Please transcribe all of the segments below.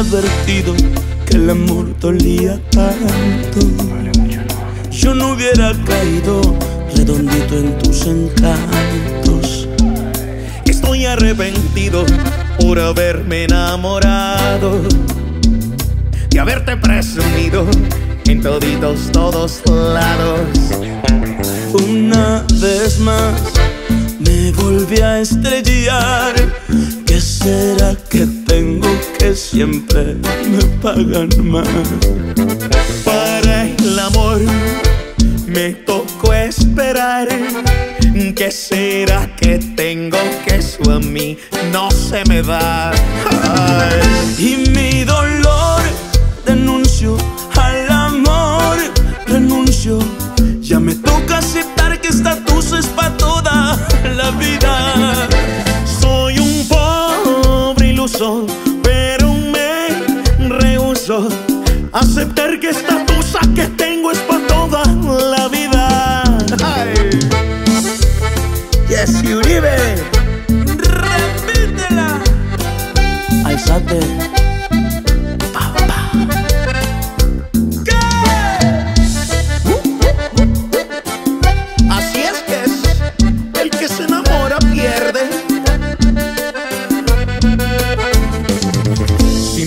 advertido que el amor dolía tanto, yo no hubiera caído redondito en tus encantos. Estoy arrepentido por haberme enamorado, de haberte presumido en toditos, todos lados. Una vez más me volví a estrellar. ¿Qué será que siempre me pagan más? Para el amor me tocó esperar. ¿Qué será que tengo que eso a mí no se me da?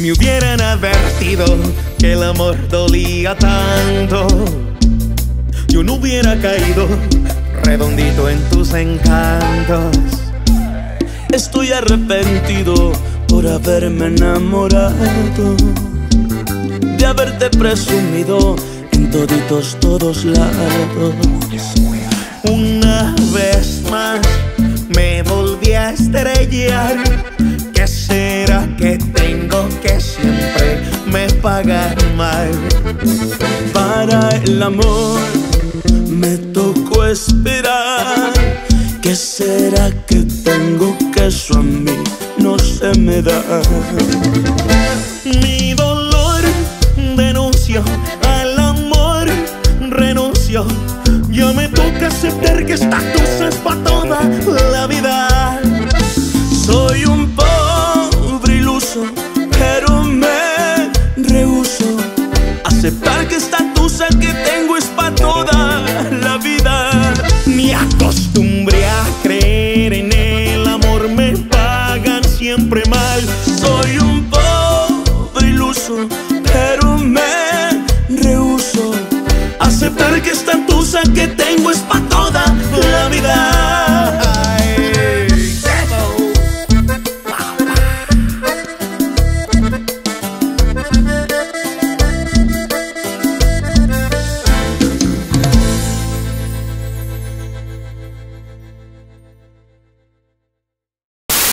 Me hubieran advertido que el amor dolía tanto, yo no hubiera caído redondito en tus encantos. Estoy arrepentido por haberme enamorado, de haberte presumido en toditos, todos lados. Una vez más me volví a estrellar. Para el amor me tocó esperar. ¿Qué será que tengo que eso a mí no se me da? Mi dolor denuncio al amor renuncio. Ya me toca aceptar que esta cosa es para toda la vida. que tengo es para toda la vida.